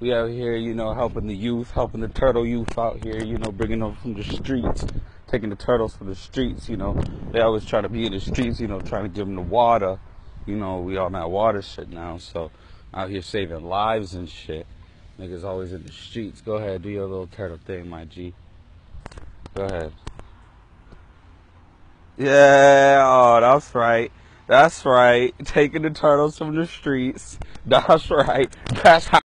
We out here, you know, helping the youth, helping the turtle youth out here, you know, bringing them from the streets, taking the turtles from the streets, you know. They always try to be in the streets, you know, trying to give them the water. You know, we on that water shit now, so out here saving lives and shit. Niggas always in the streets. Go ahead, do your little turtle thing, my G. Go ahead. Yeah, oh, that's right. That's right. Taking the turtles from the streets. That's right. That's how.